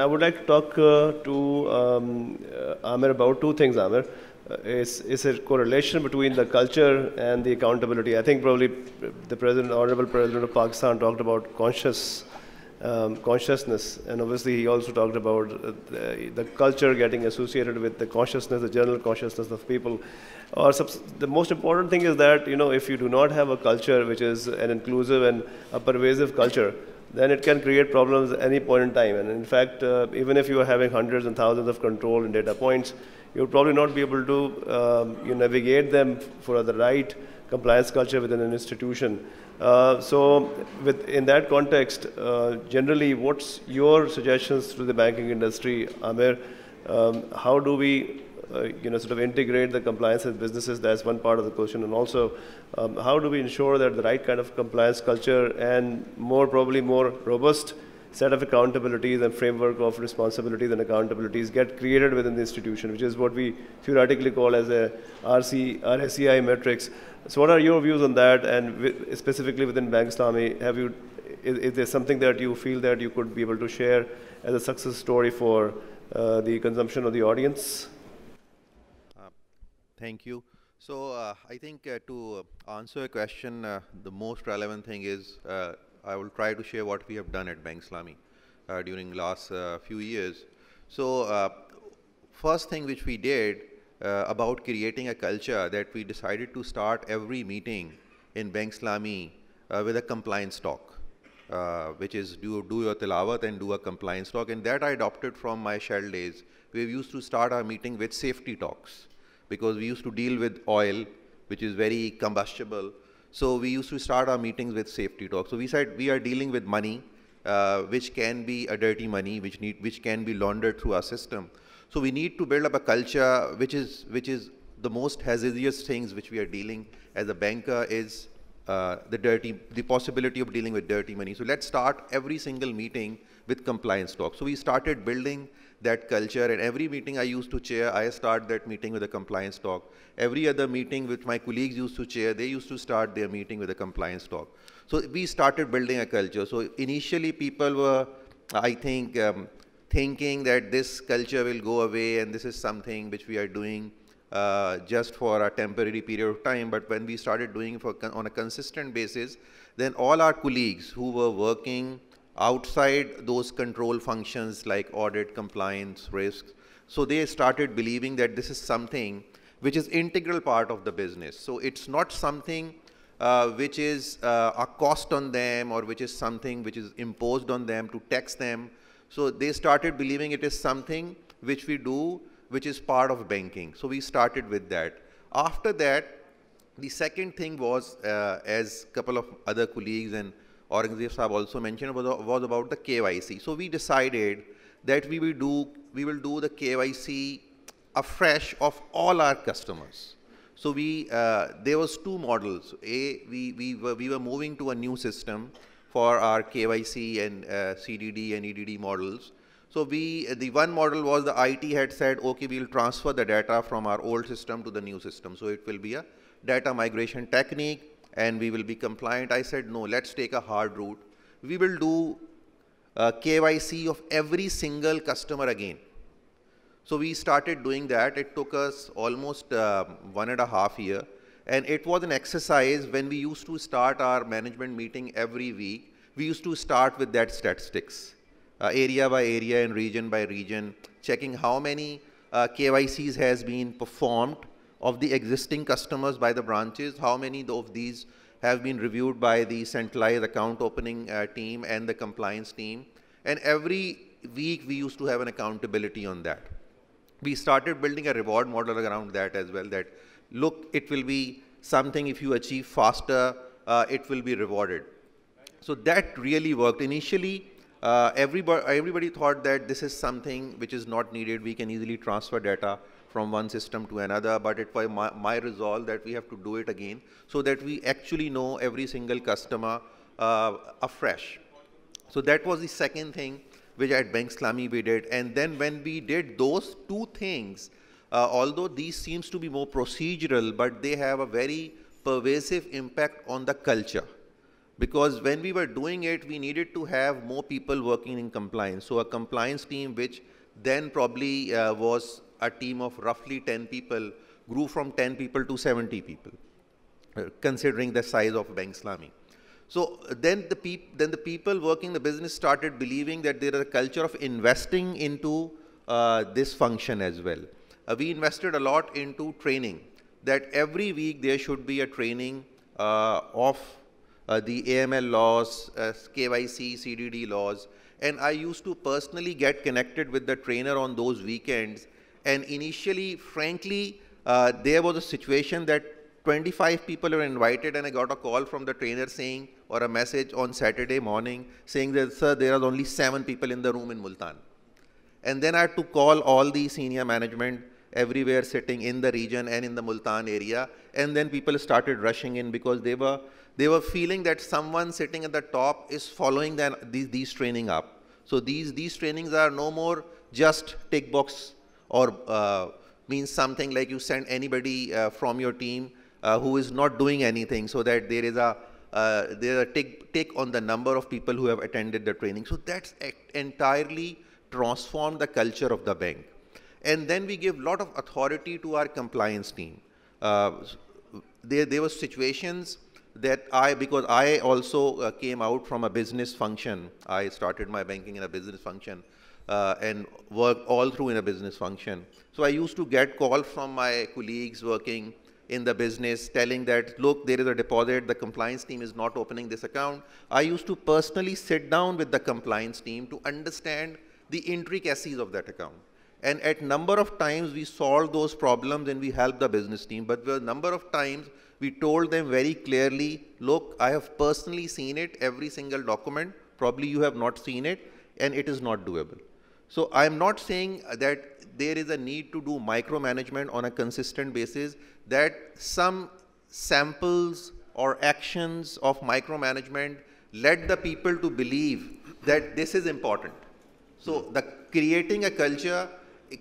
I would like to talk uh, to um, uh, Amir about two things, Amir. Uh, is, is a correlation between the culture and the accountability. I think probably the President, Honorable President of Pakistan talked about conscious um, consciousness, and obviously he also talked about the, the, culture getting associated with the consciousness, the general consciousness of people. Or the most important thing is that you know if you do not have a culture which is an inclusive and a pervasive culture, then it can create problems at any point in time. And in fact, uh, even if you are having hundreds and thousands of control and data points, you'll probably not be able to um, you navigate them for the right compliance culture within an institution. Uh, so, with, in that context, uh, generally, what's your suggestions to the banking industry, Amir? Um, how do we, uh, you know, sort of integrate the compliance with businesses? That's one part of the question, and also, um, how do we ensure that the right kind of compliance culture and more probably more robust set of accountabilities and framework of responsibilities and accountabilities get created within the institution, which is what we theoretically call as a RACI, matrix. So what are your views on that? And specifically within Bank Islami, have you, is, is, there something that you feel that you could be able to share as a success story for uh, the consumption of the audience? Thank you. So uh, I think uh, to answer a question, uh, the most relevant thing is uh, I will try to share what we have done at Bank Islami uh, during the last uh, few years. So first thing which we did about creating a culture that we decided to start every meeting in Bank Islami uh, with a compliance talk. Which is do, do your tilawat and do a compliance talk. And that I adopted from my shell days. We used to start our meeting with safety talks because we used to deal with oil, which is very combustible. So we used to start our meetings with safety talk. So we said we are dealing with money, uh, which can be a dirty money, which need, which can be laundered through our system. So we need to build up a culture which is which is the most hazardous things which we are dealing as a banker is uh, the dirty, the possibility of dealing with dirty money. So let's start every single meeting with compliance talk. So we started building that culture. And every meeting I used to chair, I start that meeting with a compliance talk. Every other meeting which my colleagues used to chair, they used to start their meeting with a compliance talk. So we started building a culture. So initially people were, I think, um, thinking that this culture will go away and this is something which we are doing uh, just for a temporary period of time. But when we started doing it on a consistent basis, then all our colleagues who were working outside those control functions like audit, compliance, risks. So they started believing that this is something which is integral part of the business. So it's not something uh, which is uh, a cost on them or which is something which is imposed on them to tax them. So they started believing it is something which we do which is part of banking. So we started with that. After that, the second thing was, uh, as a couple of other colleagues and Aurangzeb Saab also mentioned was, was about the KYC. So we decided that we will do we will do the KYC afresh of all our customers. So we uh, there was two models. A we we were we were moving to a new system for our KYC and uh, CDD and EDD models. So we the one model was the IT had said okay we'll transfer the data from our old system to the new system. So it will be a data migration technique and we will be compliant. I said, no, let's take a hard route. We will do uh, KYC of every single customer again. So we started doing that. It took us almost uh, one and a half year. And it was an exercise when we used to start our management meeting every week. We used to start with that statistics, uh, area by area and region by region, checking how many uh, KYCs has been performed of the existing customers by the branches, how many of these have been reviewed by the centralized account opening uh, team and the compliance team. And every week we used to have an accountability on that. We started building a reward model around that as well that look, it will be something if you achieve faster, uh, it will be rewarded. So that really worked. Initially, uh, everybody, everybody thought that this is something which is not needed. We can easily transfer data from one system to another, but it was my, my, resolve that we have to do it again so that we actually know every single customer uh, afresh. So that was the second thing which at Bank Islami we did. And then when we did those two things, uh, although these seems to be more procedural, but they have a very pervasive impact on the culture. because when we were doing it, we needed to have more people working in compliance. So a compliance team, which then probably uh, was a team of roughly 10 people, grew from 10 people to 70 people, uh, considering the size of Bank Islami. So then the, peop then the people working the business started believing that there is a culture of investing into uh, this function as well. Uh, we invested a lot into training, that every week there should be a training uh, of uh, the AML laws, KYC, CDD laws, and I used to personally get connected with the trainer on those weekends. And initially, frankly, uh, there was a situation that 25 people were invited and I got a call from the trainer saying, or a message on Saturday morning saying that, sir, there are only seven people in the room in Multan. And then I had to call all the senior management everywhere sitting in the region and in the Multan area. And then people started rushing in because they were, they were feeling that someone sitting at the top is following them, these, these training up. So these, these trainings are no more just tick box or uh, means something like you send anybody uh, from your team uh, who is not doing anything so that there is a uh, there a take, take on the number of people who have attended the training. So that's entirely transformed the culture of the bank. And then we give a lot of authority to our compliance team. Uh, there, there were situations that I, because I also uh, came out from a business function, I started my banking in a business function uh, and work all through in a business function. So I used to get calls from my colleagues working in the business telling that, look, there is a deposit, the compliance team is not opening this account. I used to personally sit down with the compliance team to understand the intricacies of that account. And at number of times we solved those problems and we helped the business team. But the number of times we told them very clearly, look, I have personally seen it, every single document. Probably you have not seen it and it is not doable. So I'm not saying that there is a need to do micromanagement on a consistent basis, that some samples or actions of micromanagement led the people to believe that this is important. So the creating a culture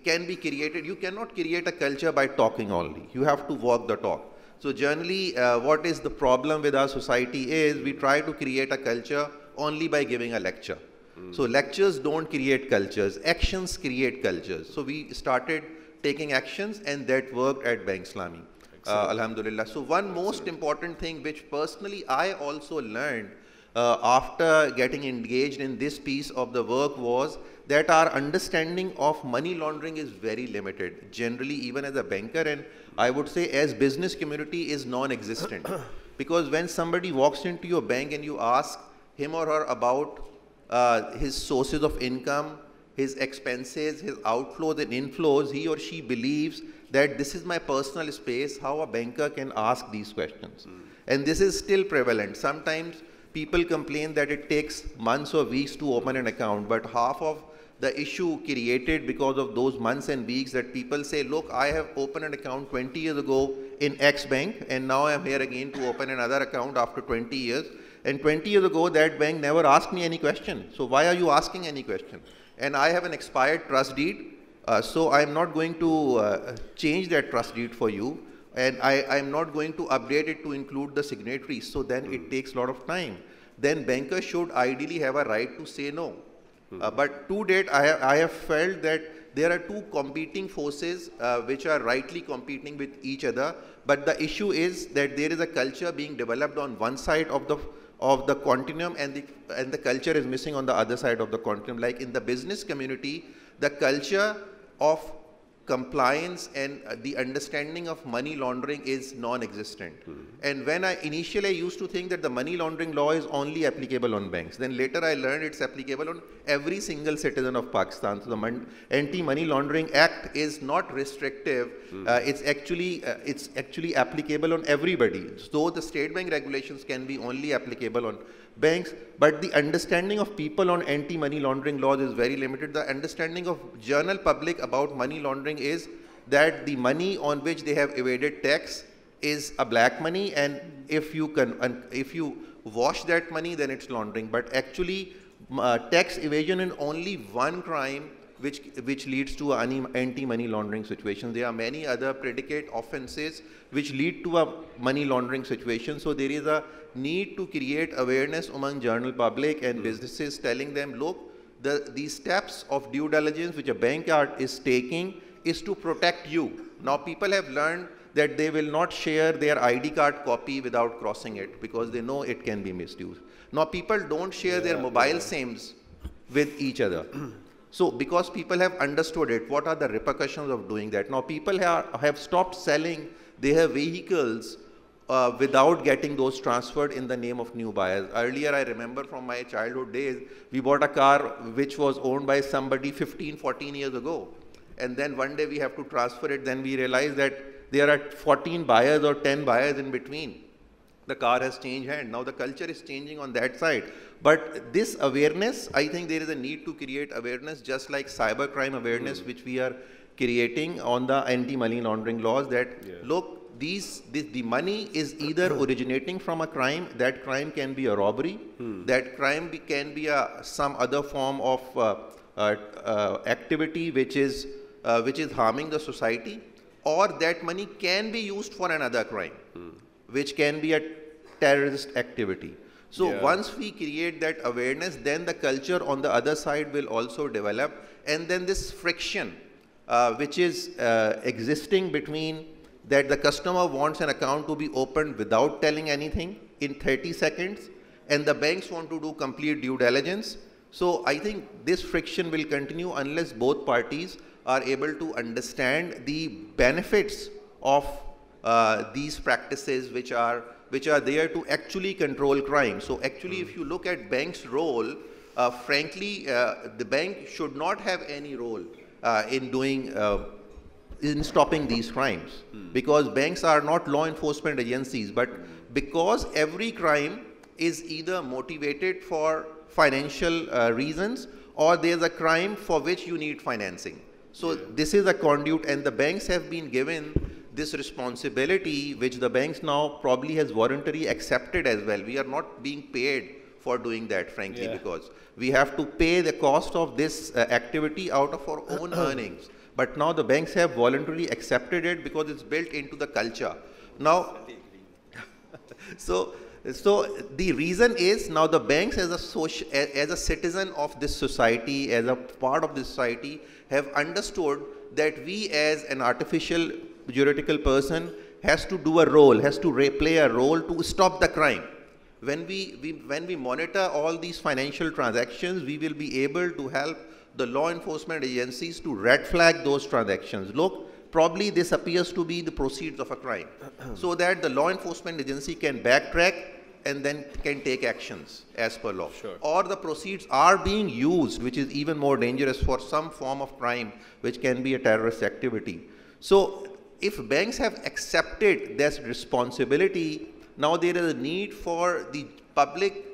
can be created. You cannot create a culture by talking only. You have to walk the talk. So generally, uh, what is the problem with our society is we try to create a culture only by giving a lecture. Mm. So lectures don't create cultures. Actions create cultures. So we started taking actions and that worked at Bank Islami. Uh, Alhamdulillah. So one most important thing which personally I also learned uh, after getting engaged in this piece of the work was that our understanding of money laundering is very limited, generally even as a banker and I would say as business community is non-existent. because when somebody walks into your bank and you ask him or her about uh, his sources of income, his expenses, his outflows and inflows, he or she believes that this is my personal space, how a banker can ask these questions. Mm. And this is still prevalent. Sometimes people complain that it takes months or weeks to open an account, but half of the issue created because of those months and weeks that people say, look, I have opened an account 20 years ago in X bank and now I'm here again to open another account after 20 years. And 20 years ago, that bank never asked me any question. So why are you asking any question? And I have an expired trust deed. Uh, so I'm not going to uh, change that trust deed for you. And I, am not going to update it to include the signatories. So then it takes a lot of time. Then bankers should ideally have a right to say no. Uh, but to date, I have, I have felt that there are two competing forces uh, which are rightly competing with each other. But the issue is that there is a culture being developed on one side of the of the continuum and the and the culture is missing on the other side of the continuum. Like in the business community, the culture of compliance and uh, the understanding of money laundering is non-existent. Mm. And when I initially I used to think that the money laundering law is only applicable on banks. Then later I learned it's applicable on every single citizen of Pakistan. So the Anti-Money Laundering Act is not restrictive. Mm. Uh, it's actually uh, it's actually applicable on everybody. So the state bank regulations can be only applicable on banks, but the understanding of people on anti-money laundering laws is very limited. The understanding of general public about money laundering is that the money on which they have evaded tax is a black money and if you can if you wash that money then it's laundering but actually uh, tax evasion is only one crime which, which leads to anti-money laundering situation. There are many other predicate offenses which lead to a money laundering situation. So there is a need to create awareness among general public and mm. businesses telling them, look, the, these steps of due diligence which a bank is taking is to protect you. Now people have learned that they will not share their ID card copy without crossing it because they know it can be misused. Now people don't share yeah, their mobile yeah. SIMs with each other. so because people have understood it, what are the repercussions of doing that? Now people have, have stopped selling their vehicles uh, without getting those transferred in the name of new buyers. Earlier, I remember from my childhood days, we bought a car which was owned by somebody 15, 14 years ago. And then one day we have to transfer it, then we realize that there are 14 buyers or 10 buyers in between. The car has changed hand. Now the culture is changing on that side. But this awareness, I think there is a need to create awareness just like cybercrime awareness, mm. which we are creating on the anti-money laundering laws that, yeah. look, these, this, the money is either originating from a crime, that crime can be a robbery, hmm. that crime be, can be a, some other form of uh, uh, uh, activity which is, uh, which is harming the society or that money can be used for another crime, hmm. which can be a terrorist activity. So yeah. once we create that awareness, then the culture on the other side will also develop. And then this friction, uh, which is uh, existing between that the customer wants an account to be opened without telling anything in 30 seconds, and the banks want to do complete due diligence. So I think this friction will continue unless both parties are able to understand the benefits of uh, these practices which are which are there to actually control crime. So actually, mm. if you look at bank's role, uh, frankly, uh, the bank should not have any role uh, in doing uh, in stopping these crimes mm. because banks are not law enforcement agencies, but because every crime is either motivated for financial uh, reasons or there's a crime for which you need financing. So yeah. this is a conduit and the banks have been given this responsibility which the banks now probably has voluntarily accepted as well. We are not being paid for doing that frankly yeah. because we have to pay the cost of this uh, activity out of our own earnings. But now the banks have voluntarily accepted it because it's built into the culture. Now, so so the reason is now the banks as a social, as a citizen of this society, as a part of this society, have understood that we as an artificial juridical person has to do a role, has to play a role to stop the crime. When we, we, when we monitor all these financial transactions, we will be able to help the law enforcement agencies to red flag those transactions. Look, probably this appears to be the proceeds of a crime. so that the law enforcement agency can backtrack and then can take actions as per law. Sure. Or the proceeds are being used, which is even more dangerous for some form of crime, which can be a terrorist activity. So if banks have accepted this responsibility, now there is a need for the public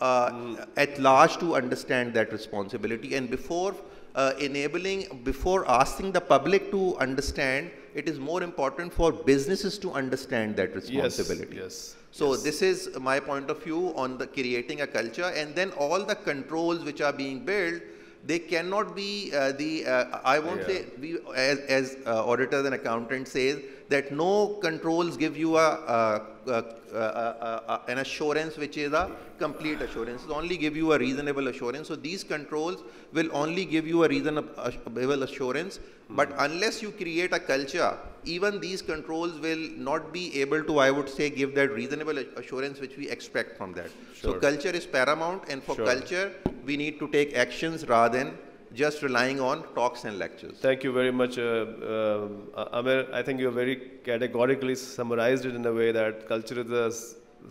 uh, mm. at large to understand that responsibility. And before uh, enabling, before asking the public to understand, it is more important for businesses to understand that responsibility. Yes. yes. So yes. this is my point of view on the creating a culture and then all the controls which are being built, they cannot be uh, the, uh, I won't yeah. say, we, as, as uh, auditors and accountants says, that no controls give you a, a, a, an assurance which is a complete assurance. It only give you a reasonable assurance. So these controls will only give you a reasonable assurance. Mm. But unless you create a culture, even these controls will not be able to, I would say, give that reasonable assurance which we expect from that. Sure. So culture is paramount, and for sure. culture, we need to take actions rather than just relying on talks and lectures. Thank you very much, uh, uh, Amir. I think you very categorically summarized it in a way that culture is the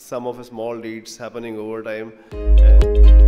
sum of small deeds happening over time.